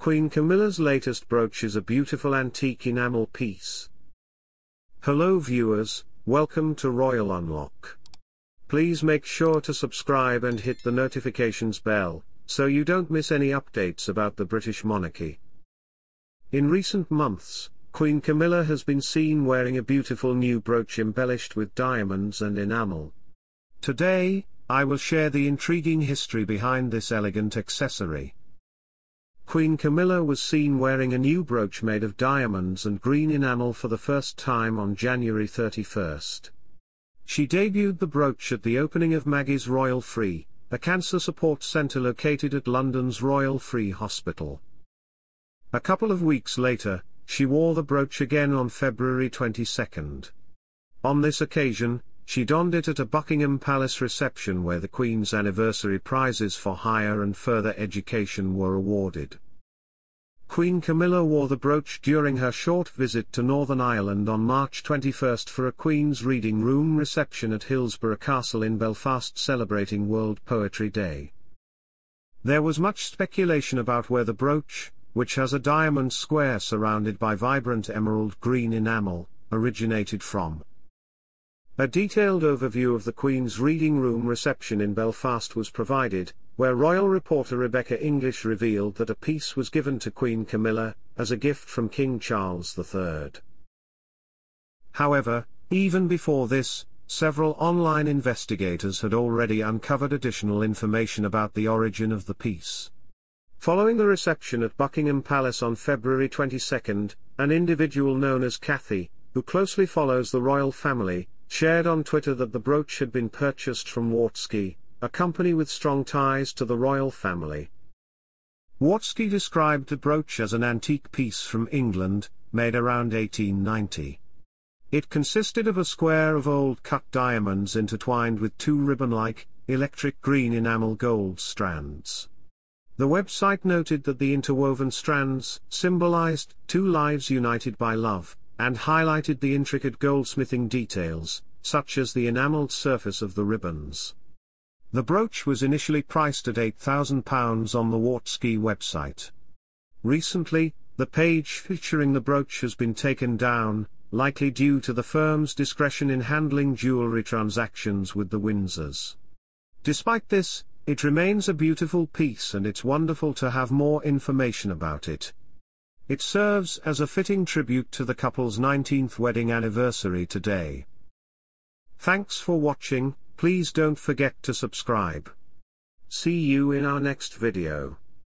Queen Camilla's latest brooch is a beautiful antique enamel piece. Hello viewers, welcome to Royal Unlock. Please make sure to subscribe and hit the notifications bell, so you don't miss any updates about the British monarchy. In recent months, Queen Camilla has been seen wearing a beautiful new brooch embellished with diamonds and enamel. Today, I will share the intriguing history behind this elegant accessory. Queen Camilla was seen wearing a new brooch made of diamonds and green enamel for the first time on January 31st. She debuted the brooch at the opening of Maggie's Royal Free, a cancer support centre located at London's Royal Free Hospital. A couple of weeks later, she wore the brooch again on February 22. On this occasion, she donned it at a Buckingham Palace reception where the Queen's anniversary prizes for higher and further education were awarded. Queen Camilla wore the brooch during her short visit to Northern Ireland on March 21 for a Queen's Reading Room reception at Hillsborough Castle in Belfast celebrating World Poetry Day. There was much speculation about where the brooch, which has a diamond square surrounded by vibrant emerald green enamel, originated from. A detailed overview of the Queen's Reading Room reception in Belfast was provided, where royal reporter Rebecca English revealed that a piece was given to Queen Camilla, as a gift from King Charles III. However, even before this, several online investigators had already uncovered additional information about the origin of the piece. Following the reception at Buckingham Palace on February 22, an individual known as Kathy, who closely follows the royal family, shared on Twitter that the brooch had been purchased from Wartski, a company with strong ties to the royal family. Wartski described the brooch as an antique piece from England, made around 1890. It consisted of a square of old cut diamonds intertwined with two ribbon-like, electric green enamel gold strands. The website noted that the interwoven strands symbolized two lives united by love, and highlighted the intricate goldsmithing details, such as the enameled surface of the ribbons. The brooch was initially priced at £8,000 on the Wartski website. Recently, the page featuring the brooch has been taken down, likely due to the firm's discretion in handling jewelry transactions with the Windsors. Despite this, it remains a beautiful piece and it's wonderful to have more information about it. It serves as a fitting tribute to the couple's 19th wedding anniversary today. Thanks for watching, please don't forget to subscribe. See you in our next video.